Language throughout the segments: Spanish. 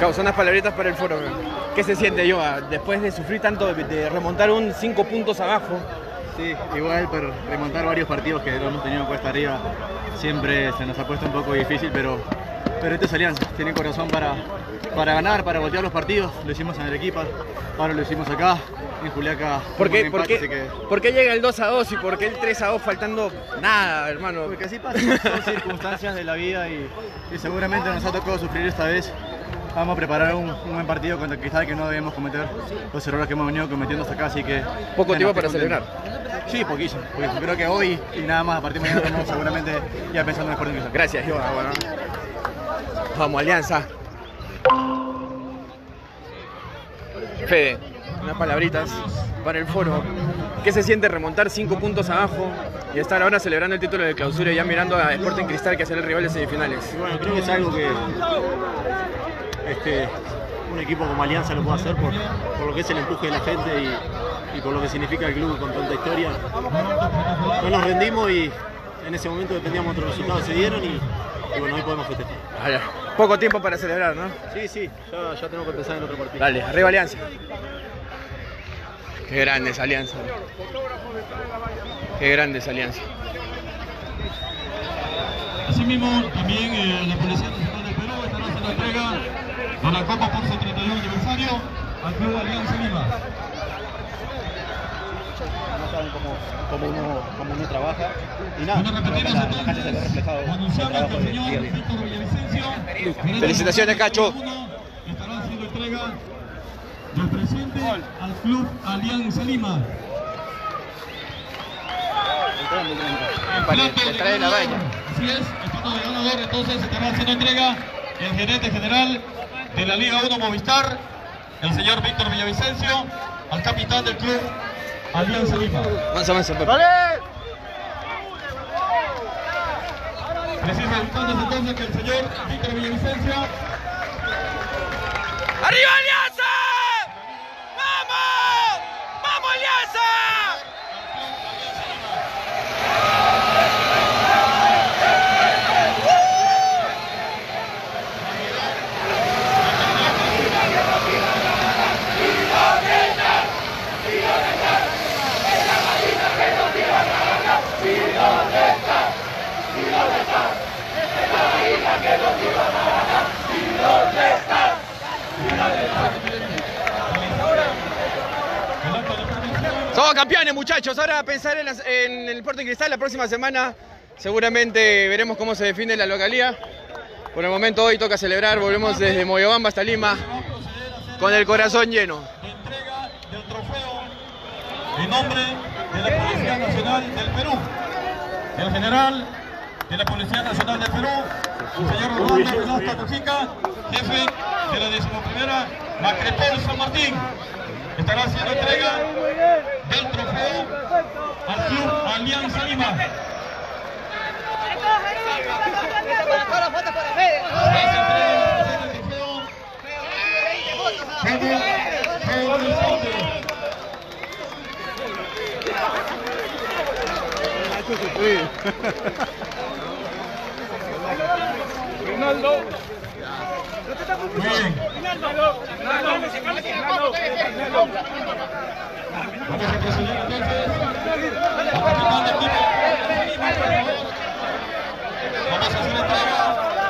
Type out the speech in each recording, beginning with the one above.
Causa unas palabritas para el foro. ¿Qué se siente, yo después de sufrir tanto, de remontar un cinco puntos abajo? Sí, igual, pero remontar varios partidos que hemos tenido cuesta arriba siempre se nos ha puesto un poco difícil, pero, pero esto es Alianza, tiene corazón para, para ganar, para voltear los partidos, lo hicimos en Arequipa, ahora lo hicimos acá, en Juliaca. ¿Por qué, ¿por, qué, ¿Por qué llega el 2 a 2 y por qué el 3 a 2 faltando nada, hermano? Porque así pasan, son circunstancias de la vida y, y seguramente nos ha tocado sufrir esta vez vamos a preparar un, buen partido contra Cristal que no debemos cometer los errores que hemos venido cometiendo hasta acá, así que... ¿Poco tiempo para celebrar? Sí, poquísimo, Creo que hoy y nada más, a partir de mañana estamos seguramente ya pensando en el Sporting Cristal. Gracias, Joa. Bueno. Vamos, Alianza. Fede, unas palabritas para el foro. ¿Qué se siente remontar cinco puntos abajo y estar ahora celebrando el título de clausura y ya mirando a Sporting Cristal que hace el rival de semifinales? Bueno, creo que es algo que este, un equipo como Alianza lo puede hacer por, lo que es el empuje de la gente y, por lo que significa el club con tanta historia. No nos rendimos y en ese momento dependíamos de otros resultados, se dieron y, bueno, hoy podemos festejar. Poco tiempo para celebrar, ¿no? Sí, sí, ya, ya tenemos que empezar en otro partido. Dale, arriba Alianza. Qué grande esa alianza. Qué grande esa alianza. Asimismo, también eh, la Policía Nacional de Perú estará haciendo entrega de la Copa por su 31 aniversario al Club Alianza Lima. No saben cómo, cómo, uno, cómo uno trabaja y nada, bueno, repetimos la, la cancha se ve reflejado el señor Víctor Villavicencio Felicitaciones Cacho. Estará haciendo entrega del presente al Club Alianza Lima. Vale, trae la valla. Así es, el punto de ganador entonces estará haciendo entrega el gerente general de la Liga 1 Movistar, el señor Víctor Villavicencio, al capitán del club Alianza Lima. Avanza, avanza, ¡Vale! Precisa entonces que el señor Víctor Villavicencio... ¡Arriba Alianza! Somos campeones, muchachos. Ahora pensar en, en el Sporting Cristal la próxima semana. Seguramente veremos cómo se define la localía. Por el momento hoy toca celebrar. Volvemos desde Moyobamba hasta Lima con el corazón lleno. Entrega del trofeo en nombre de la Policía Nacional del Perú. El general de la Policía Nacional del Perú, señor Rolando Velasco Mujica, jefe de la decimoprimera Macrepol San Martín. Estará haciendo entrega del trofeo al Club Alianza Lima. Ronaldo. Vamos a hacer entrega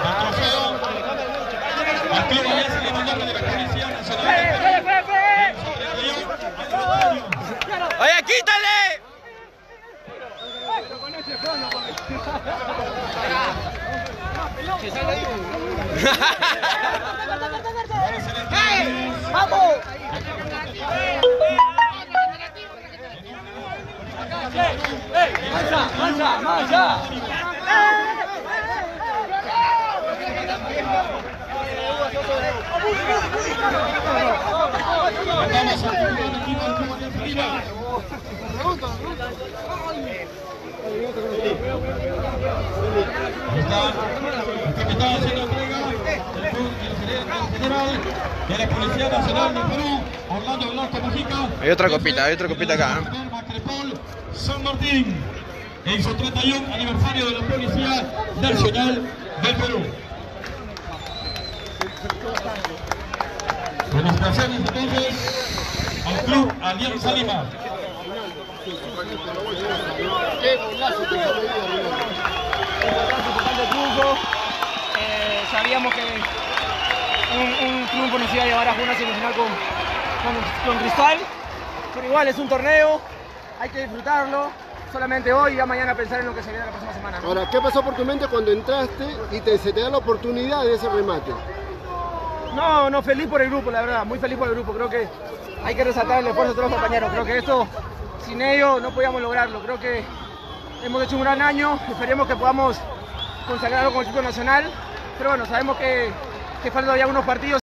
del trofeo. ¡Oye, quítale! ¡Vamos! ¡Mancha, mancha, mancha! Vamos Hay otra copita, hay otra copita acá. ¿eh? San Martín. en su 31 aniversario de la Policía Nacional del Perú. Felicitaciones entonces Club Alianza Lima. Eh, sabíamos que un, un triunfo nos iba a llevar a jugar una semifinal con, con, con Cristal, pero igual es un torneo, hay que disfrutarlo. Solamente hoy y ya mañana pensar en lo que se viene la próxima semana. ¿no? Ahora, ¿qué pasó por tu mente cuando entraste y te, se te da la oportunidad de ese remate? No, no, feliz por el grupo, la verdad, muy feliz por el grupo. Creo que hay que resaltar el esfuerzo de todos los compañeros. Creo que esto, sin ellos, no podíamos lograrlo. Creo que hemos hecho un gran año, esperemos que podamos consagrarlo con el equipo nacional. Pero bueno, sabemos que, que faltan todavía unos partidos.